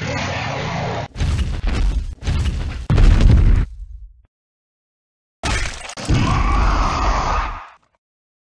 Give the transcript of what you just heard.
Yeah.